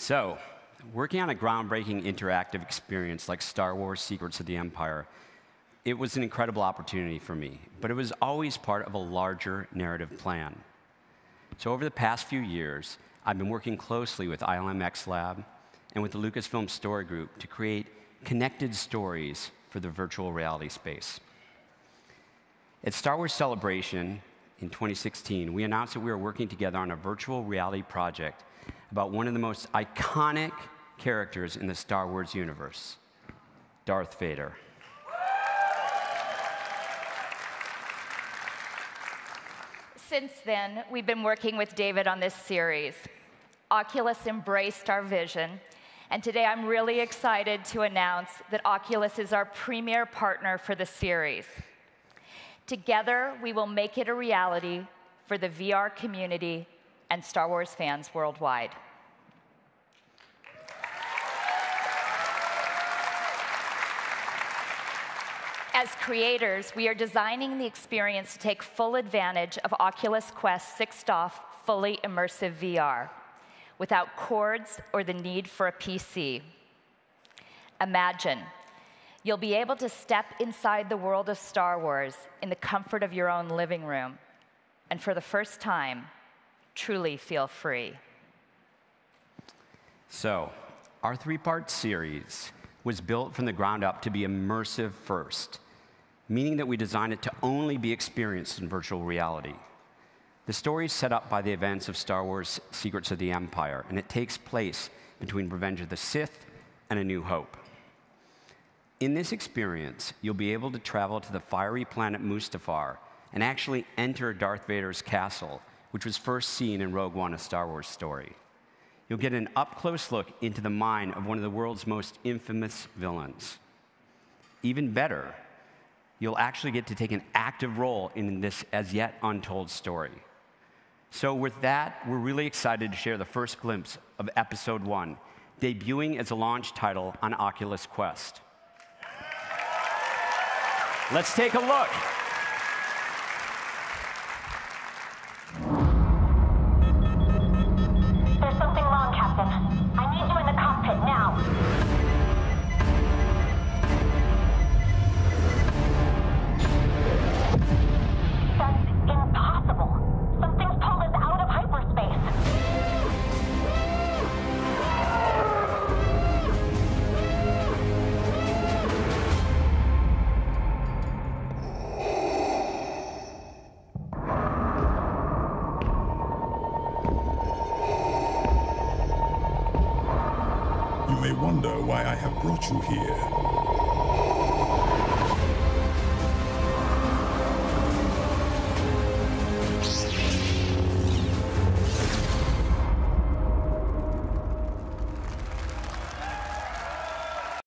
So, working on a groundbreaking interactive experience like Star Wars Secrets of the Empire, it was an incredible opportunity for me, but it was always part of a larger narrative plan. So, over the past few years, I've been working closely with ILM Lab and with the Lucasfilm Story Group to create connected stories for the virtual reality space. At Star Wars Celebration in 2016, we announced that we were working together on a virtual reality project about one of the most iconic characters in the Star Wars universe Darth Vader. Since then, we've been working with David on this series. Oculus embraced our vision, and today I'm really excited to announce that Oculus is our premier partner for the series. Together, we will make it a reality for the VR community and Star Wars fans worldwide. As creators, we are designing the experience to take full advantage of Oculus Quest 6 DoF fully immersive VR without cords or the need for a PC. Imagine you'll be able to step inside the world of Star Wars in the comfort of your own living room, and for the first time, truly feel free. So, our three part series was built from the ground up to be immersive first meaning that we designed it to only be experienced in virtual reality. The story is set up by the events of Star Wars Secrets of the Empire, and it takes place between Revenge of the Sith and A New Hope. In this experience, you'll be able to travel to the fiery planet Mustafar and actually enter Darth Vader's castle, which was first seen in Rogue One, a Star Wars story. You'll get an up close look into the mind of one of the world's most infamous villains. Even better, you'll actually get to take an active role in this as yet untold story. So, with that, we're really excited to share the first glimpse of episode one, debuting as a launch title on Oculus Quest. Let's take a look. Wonder why I have brought you here.